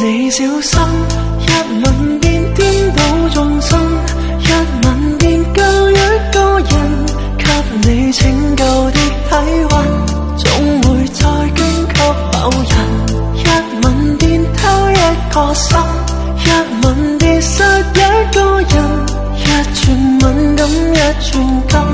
你小心，一吻便颠倒众生，一吻便救一个人。给你拯救的体温，总会再捐给某人。一吻便偷一个心，一吻便失一个人。一寸敏感，一寸金。